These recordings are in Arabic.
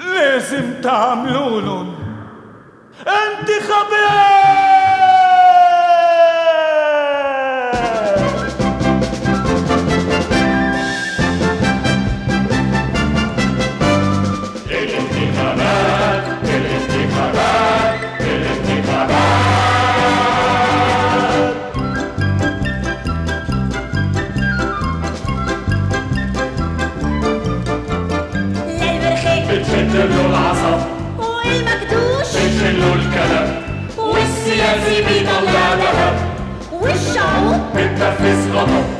لازم تعملولن. انتخابات! والسياسي بيطلع ذهب والشعوب بتنفذ غضب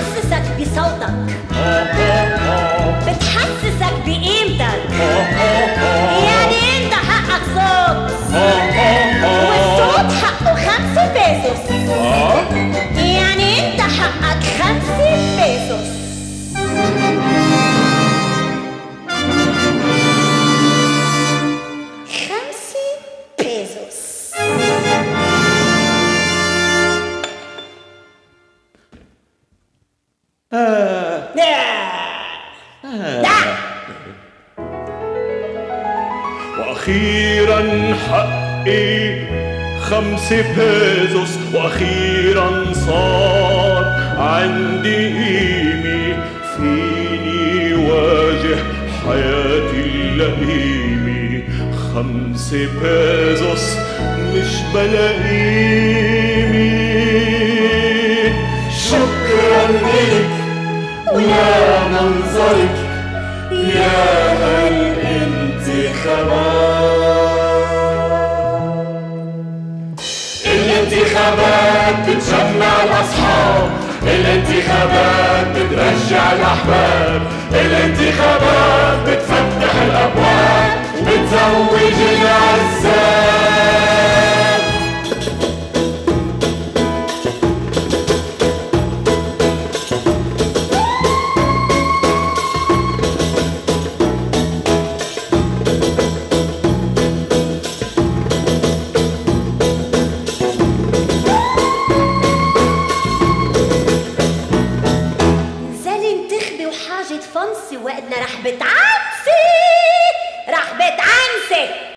nasıl sen bir saldak? وأخيرا حقي خمس بيزوس وأخيرا صار عندي قيمة فيني واجه حياتي اللئيمة خمس بيزوس مش بلا الانتخابات الانتخابات بتجمع الأصحاب الانتخابات بترجع الأحباب الانتخابات بتفتح الأبواب وبتزوج وحاجة فنسي وإلا رح بتعنسي رح بتعنسي.